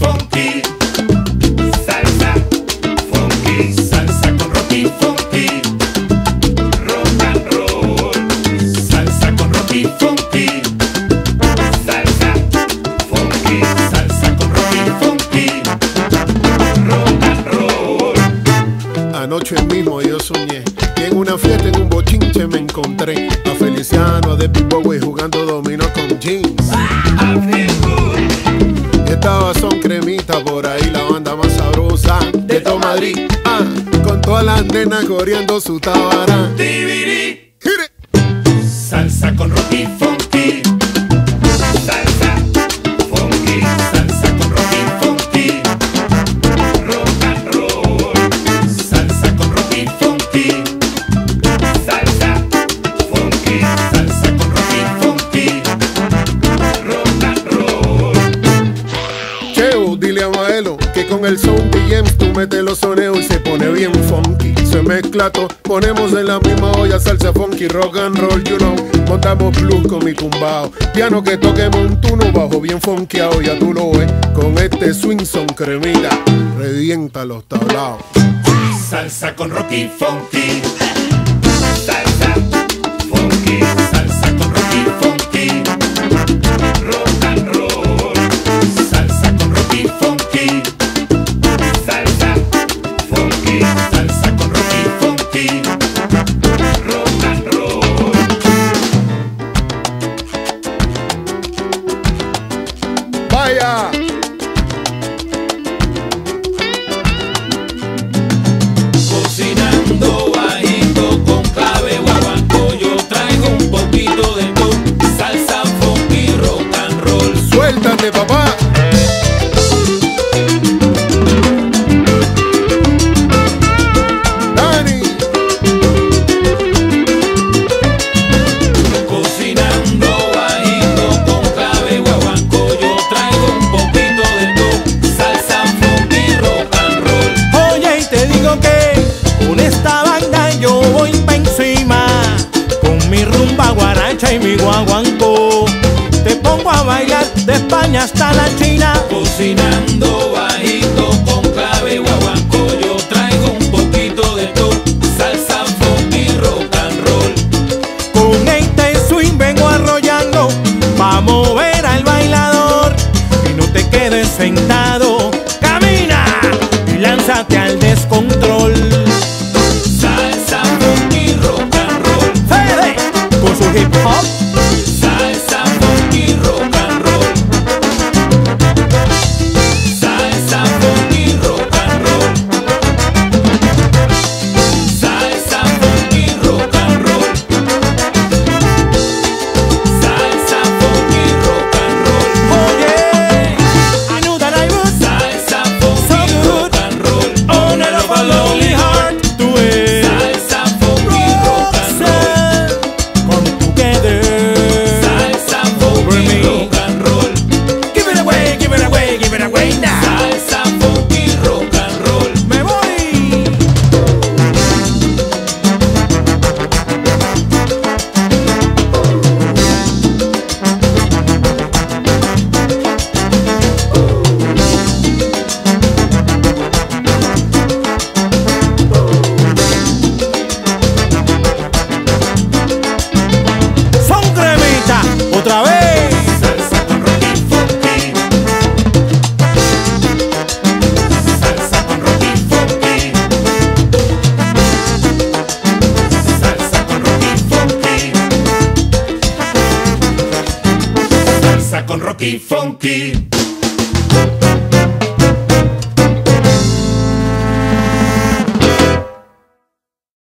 funky. Salsa, funky, salsa con Rocky funky. Rock and roll, salsa con Rocky funky. Salsa, funky, salsa con Rocky funky. Rock and roll. Anoche mismo yo soñé en una fiesta en un bochinche me encontré a Feliciano de Pipo jugando dominó con jeans. Ah, estabas son cremitas, por ahí la banda más sabrosa de todo Madrid. Ah, con todas las nenas corriendo su tabara. Salsa con rocky funky. el sound y James, tú mete los soneos y se pone bien funky. Se mezcla todo, ponemos en la misma olla salsa funky, rock and roll, you know. Montamos blues con mi tumbao, piano que toquemos un tuno bajo bien funkeado, ya tú lo ves. Con este swing son cremita, revienta los tablaos. Salsa con rock y funky. yeah. Y mi guaguancó. Te pongo a bailar de España hasta la China, cocinando ahí. Salsa con rotifuti. Salsa con rotifuti. Salsa con rotifuti. Salsa con rotifunky.